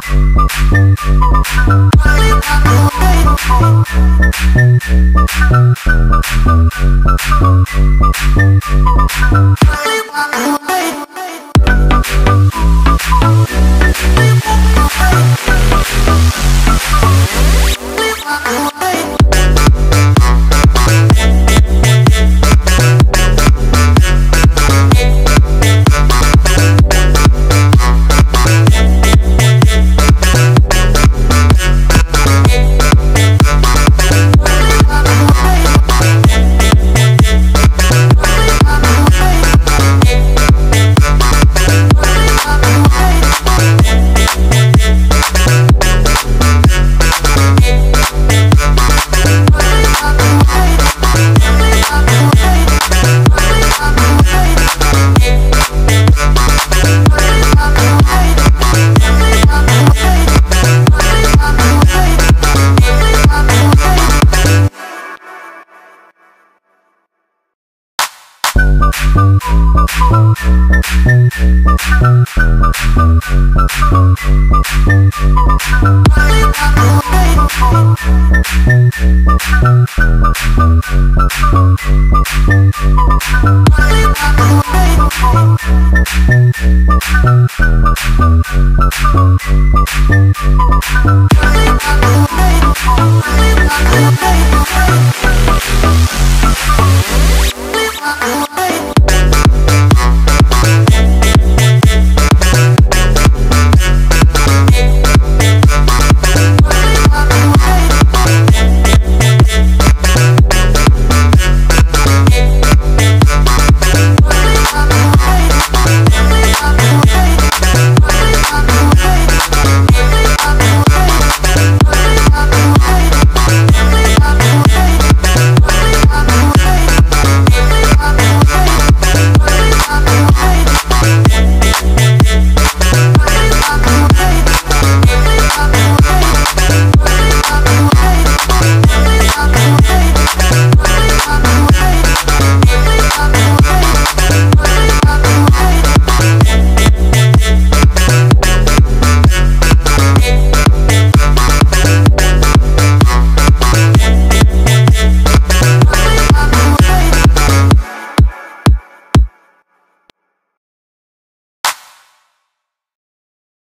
Bye. Hey,